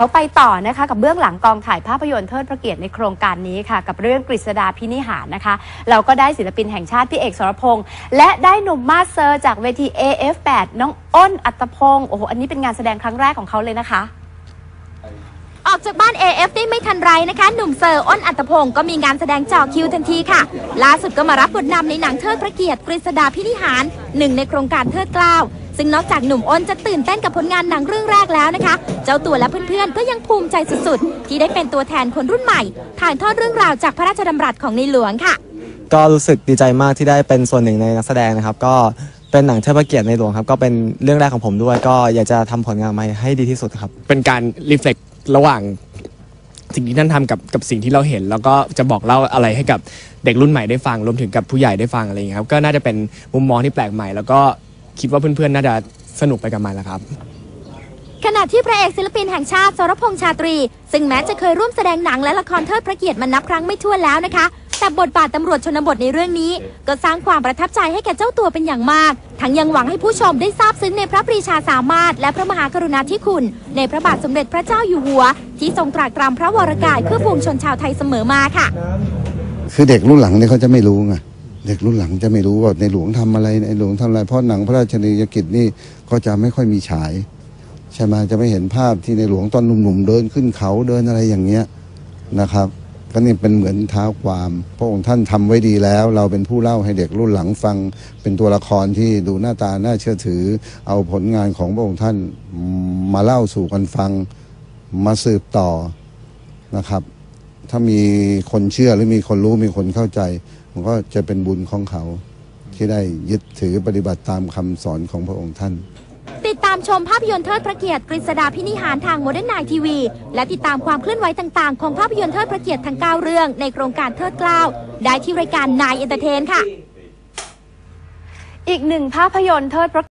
เราไปต่อนะคะกับเบื้องหลังกองถ่ายภาพยนตร์เทิดพระเกียรติในโครงการนี้ค่ะ กับเรื่องกฤษฎาภินิหารนะคะ เราก็ได้ศิลปินแห่งชาติพี่เอกสรพงศ์และได้หนุ่มมาดเซอร์จากเวที AF8 น้องอ้นอัตพงศ์โอ้โหอันนี้เป็นงานแสดงครั้งแรกของเขาเลยนะคะ ออกจากบ้าน AF ได้ไม่ทันไรนะคะ หนุ่มเซอร์อ้นอัตพงศ์ก็มีงานแสดงจ่อคิวทันทีค่ะ ล่าสุดก็มารับบทนำในหนังเทิดพระเกียรติกฤษฎาภินิหารหนึ่งในโครงการเทิดเกล้า ซึ่งนอกจากหนุ่มอ้นจะตื่นเต้นกับผลงานหนังเรื่องแรกแล้วนะคะ เจ้าตัวและเพื่อนๆก็ยังภูมิใจสุดๆ ที่ได้เป็นตัวแทนคนรุ่นใหม่ ถ่ายทอดเรื่องราวจากพระราชดำรัสของในหลวงค่ะ ก็รู้สึกดีใจมากที่ได้เป็นส่วนหนึ่งในนักแสดงนะครับ ก็เป็นหนังเทิดพระเกียรติในหลวงครับ ก็เป็นเรื่องแรกของผมด้วย ก็อยากจะทำผลงานมาให้ดีที่สุดครับ เป็นการรีเฟล็กระหว่างสิ่งที่ท่านทำกับกับสิ่งที่เราเห็น แล้วก็จะบอกเล่าอะไรให้กับเด็กรุ่นใหม่ได้ฟังรวมถึงกับผู้ใหญ่ได้ฟังอะไรอย่างเงี้ยครับก็น่าจะเป็นมุมมองที่แปลกใหม่ แล้วก็ คิดว่าเพื่อนๆน่าจะสนุกไปกับมันแหละครับ ขณะที่พระเอกศิลปินแห่งชาติสรพงษ์ชาตรี ซึ่งแม้จะเคยร่วมแสดงหนังและละครเทิดพระเกียรติมานับครั้งไม่ถ้วนแล้วนะคะ แต่บทบาทตำรวจชนบทในเรื่องนี้ ก็สร้างความประทับใจให้แก่เจ้าตัวเป็นอย่างมาก ทั้งยังหวังให้ผู้ชมได้ทราบซึ้งในพระปรีชาสามารถ และพระมหากรุณาธิคุณ ในพระบาทสมเด็จพระเจ้าอยู่หัว ที่ทรงตรากตรำพระวรกายเพื่อปวงชนชาวไทยเสมอมาค่ะ คือเด็กรุ่นหลังเนี่ยเขาจะไม่รู้ไง เด็กรุ่นหลังจะไม่รู้ว่าในหลวงทำอะไรในหลวงทำอะไรเพราะหนังพระราชนียกิจนี่ก็จะไม่ค่อยมีฉายใช่ไหมจะไม่เห็นภาพที่ในหลวงตอนหนุ่มๆเดินขึ้นเขาเดินอะไรอย่างเงี้ยนะครับก็นี่เป็นเหมือนเท้าความพระองค์ท่านทำไว้ดีแล้ว เราเป็นผู้เล่าให้เด็กรุ่นหลังฟัง เป็นตัวละครที่ดูหน้าตาน่าเชื่อถือ เอาผลงานของพระองค์ท่านมาเล่าสู่กันฟังมาสืบต่อนะครับ ถ้ามีคนเชื่อหรือมีคนรู้มีคนเข้าใจ มันก็จะเป็นบุญของเขา ที่ได้ยึดถือปฏิบัติตามคำสอนของพระองค์ท่าน ติดตามชมภาพยนตร์เทิดพระเกียรติกฤษฎาภินิหารทางโมเดิร์นไนน์ทีวีและติดตามความเคลื่อนไหวต่างๆ ของภาพยนตร์เทิดพระเกียรติทั้ง 9 เรื่อง ในโครงการเทิดเกล้าได้ที่รายการ Nine Entertain ค่ะ อีกหนึ่งภาพยนตร์เทิดพระ